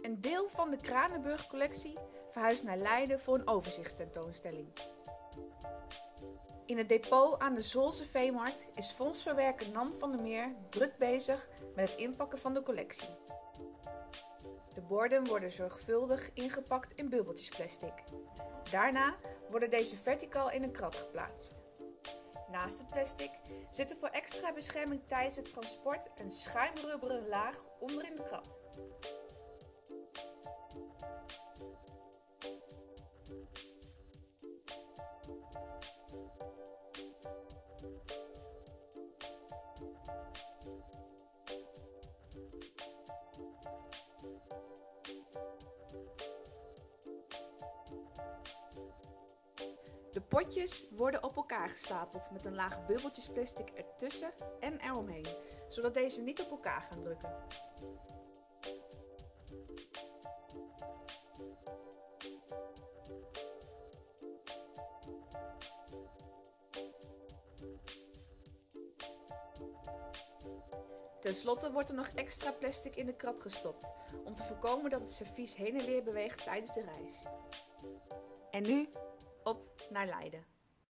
Een deel van de Kranenburg-collectie verhuist naar Leiden voor een overzichtstentoonstelling. In het depot aan de Zwolse Veemarkt is fondsverwerker Nan van der Meer druk bezig met het inpakken van de collectie. De borden worden zorgvuldig ingepakt in bubbeltjesplastic. Daarna worden deze verticaal in een krat geplaatst. Naast het plastic zit er voor extra bescherming tijdens het transport een schuimrubberen laag onder in de krat. De potjes worden op elkaar gestapeld met een laag bubbeltjesplastic ertussen en eromheen, zodat deze niet op elkaar gaan drukken. Ten slotte wordt er nog extra plastic in de krat gestopt, om te voorkomen dat het servies heen en weer beweegt tijdens de reis. En nu op naar Leiden.